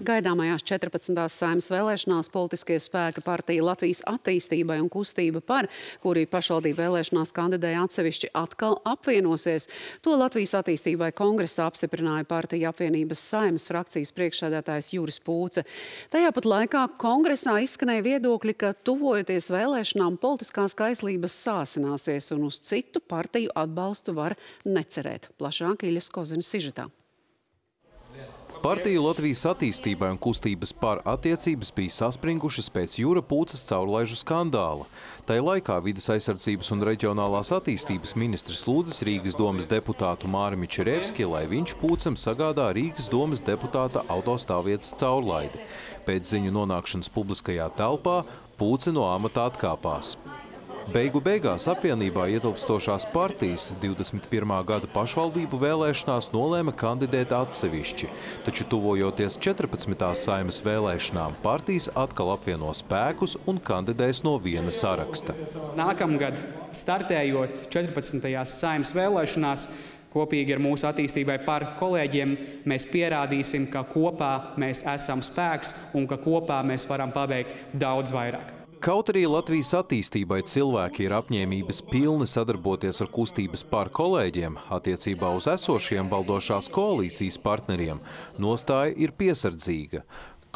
Gaidāmajās 14. saimas vēlēšanās politiskie spēki partija Latvijas attīstībai un kustība par, kuri pašvaldību vēlēšanās kandidēja atsevišķi atkal apvienosies. To Latvijas attīstībai kongresā apstiprināja partija apvienības saimas frakcijas priekšsēdētājs Juris Pūce. Tajā pat laikā kongresā izskanēja viedokļi, ka tuvojoties vēlēšanām politiskās kaislības sāsināsies un uz citu partiju atbalstu var necerēt. Plašāk Iļas Kozinas sižetā. Partija Latvijas attīstībai un kustības par attiecības bija saspringušas pēc jūra pūces caurlaižu skandāla. Tai laikā vidas aizsardzības un reģionālās attīstības ministrs lūdzas Rīgas domas deputātu Māri Mičerevski, lai viņš pūcem sagādā Rīgas domas deputāta autostāvvietas caurlaidi. Pēc ziņu nonākšanas publiskajā telpā pūce no amata atkāpās. Beigu beigās apvienībā ietilpstošās partijas 21. gada pašvaldību vēlēšanās nolēma kandidēt atsevišķi, taču tuvojoties 14. saimas vēlēšanām, partijas atkal apvieno spēkus un kandidēs no viena saraksta. Nākamgad, startējot 14. saimas vēlēšanās, kopīgi ar mūsu attīstībai par kolēģiem, mēs pierādīsim, ka kopā mēs esam spēks un ka kopā mēs varam paveikt daudz vairāk. Kaut arī Latvijas attīstībai cilvēki ir apņēmības pilni sadarboties ar kustības par kolēģiem, attiecībā uz esošiem valdošās koalīcijas partneriem, nostāja ir piesardzīga.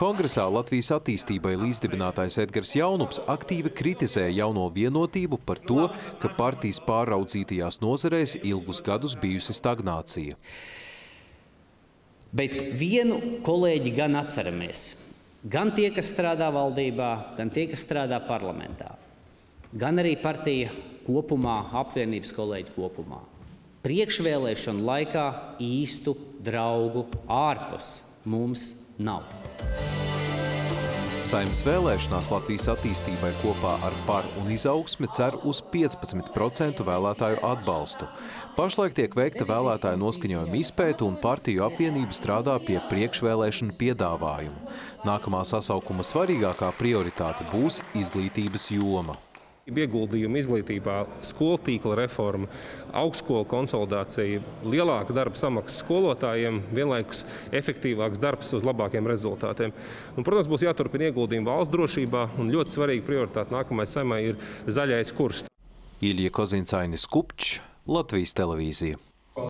Kongresā Latvijas attīstībai līdzdibinātājs Edgars Jaunups aktīvi kritizēja jauno vienotību par to, ka partijas pārraudzītajās nozarēs ilgus gadus bijusi stagnācija. Bet vienu kolēģi gan atceramies – gan tie, kas strādā valdībā, gan tie, kas strādā parlamentā, gan arī partija kopumā, apvienības kolēģi kopumā. Priekšvēlēšanu laikā īstu draugu ārpus mums nav. Saimnes vēlēšanās Latvijas attīstībai kopā ar par un izaugsmi cer uz 15% vēlētāju atbalstu. Pašlaik tiek veikta vēlētāju noskaņojuma izpēta un partiju apvienība strādā pie priekšvēlēšanu piedāvājumu. Nākamā sasaukuma svarīgākā prioritāte būs izglītības joma. Ieguldījumi izglītībā, skolu tīkla reforma, augstskolu konsolidācija, lielāka darba samaksa skolotājiem, vienlaikus efektīvāks darbs uz labākiem rezultātiem. Un, protams, būs jāturpina ieguldījumi valsts drošībā, un ļoti svarīga prioritāte nākamajai saimai ir zaļais kurs. Ilija Kozincainis Kupčs, Latvijas televīzija.